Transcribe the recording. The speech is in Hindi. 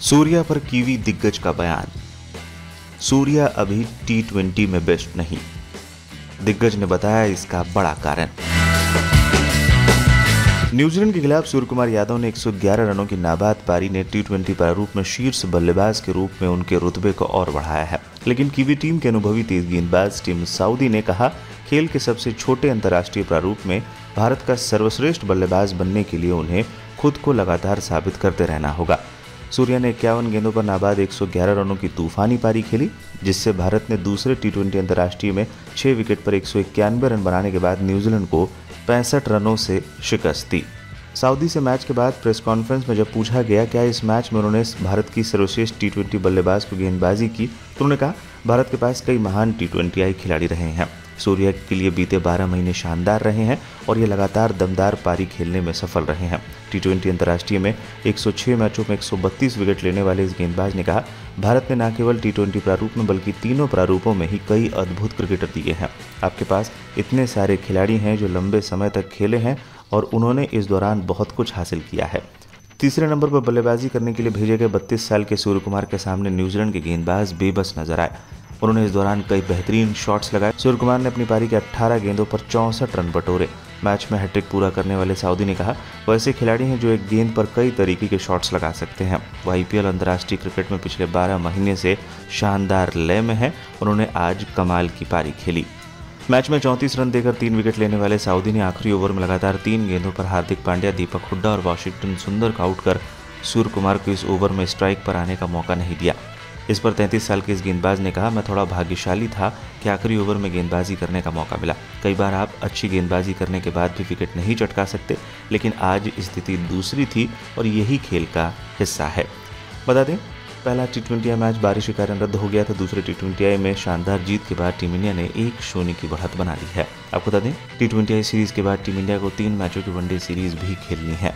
सूर्या पर कीवी दिग्गज का बयान। सूर्या अभी टी ट्वेंटी में बेस्ट नहीं। दिग्गज ने बताया इसका बड़ा कारण। न्यूजीलैंड के खिलाफ सूर्य कुमार यादव ने 111 रनों की नाबाद पारी ने टी ट्वेंटी प्रारूप में शीर्ष बल्लेबाज के रूप में उनके रुतबे को और बढ़ाया है। लेकिन कीवी टीम के अनुभवी तेज गेंदबाज टीम सऊदी ने कहा, खेल के सबसे छोटे अंतर्राष्ट्रीय प्रारूप में भारत का सर्वश्रेष्ठ बल्लेबाज बनने के लिए उन्हें खुद को लगातार साबित करते रहना होगा। सूर्या ने इक्यावन गेंदों पर नाबाद 111 रनों की तूफानी पारी खेली, जिससे भारत ने दूसरे टी ट्वेंटी अंतर्राष्ट्रीय में छह विकेट पर एक सौ इक्यानवे रन बनाने के बाद न्यूजीलैंड को पैंसठ रनों से शिकस्त। दी सऊदी से मैच के बाद प्रेस कॉन्फ्रेंस में जब पूछा गया क्या इस मैच में उन्होंने भारत की सर्वश्रेष्ठ टी ट्वेंटी बल्लेबाज को गेंदबाजी की तो उन्होंने कहा, भारत के पास कई महान टी ट्वेंटी आई खिलाड़ी रहे हैं। सूर्य के लिए बीते 12 महीने शानदार रहे हैं और ये लगातार दमदार पारी खेलने में सफल रहे हैं। टी ट्वेंटी अंतर्राष्ट्रीय में 106 मैचों में 132 विकेट लेने वाले इस गेंदबाज ने कहा, भारत ने न केवल टी ट्वेंटी प्रारूप में, बल्कि तीनों प्रारूपों में ही कई अद्भुत क्रिकेटर दिए हैं। आपके पास इतने सारे खिलाड़ी हैं जो लंबे समय तक खेले हैं और उन्होंने इस दौरान बहुत कुछ हासिल किया है। तीसरे नंबर पर बल्लेबाजी करने के लिए भेजे गए बत्तीस साल के सूर्य कुमार के सामने न्यूजीलैंड के गेंदबाज बेबस नज़र आए। उन्होंने इस दौरान कई बेहतरीन शॉट्स लगाए। सूर्य कुमार ने अपनी पारी के 18 गेंदों पर चौंसठ रन बटोरे। मैच में हैट्रिक पूरा करने वाले सऊदी ने कहा, वो ऐसे खिलाड़ी हैं जो एक गेंद पर कई तरीके के शॉट्स लगा सकते हैं। वो आईपीएल अंतर्राष्ट्रीय क्रिकेट में पिछले 12 महीने से शानदार लय में है। उन्होंने आज कमाल की पारी खेली। मैच में चौंतीस रन देकर तीन विकेट लेने वाले साउदी ने आखिरी ओवर में लगातार तीन गेंदों पर हार्दिक पांड्या, दीपक हुड्डा और वाशिंगटन सुंदर का आउट कर सूर्य कुमार को इस ओवर में स्ट्राइक पर आने का मौका नहीं दिया। इस पर 33 साल के इस गेंदबाज ने कहा, मैं थोड़ा भाग्यशाली था कि आखिरी ओवर में गेंदबाजी करने का मौका मिला। कई बार आप अच्छी गेंदबाजी करने के बाद भी विकेट नहीं चटका सकते, लेकिन आज स्थिति दूसरी थी और यही खेल का हिस्सा है। बता दें, पहला टी ट्वेंटी मैच बारिश के कारण रद्द हो गया था। दूसरे टी ट्वेंटी में शानदार जीत के बाद टीम इंडिया ने एक शून्य की बढ़त बना ली है। आपको बता दें टी ट्वेंटी सीरीज़ के बाद टीम इंडिया को तीन मैचों की वनडे सीरीज़ भी खेलनी है।